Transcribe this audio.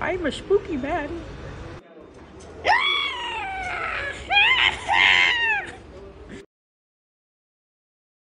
I'm a spooky man.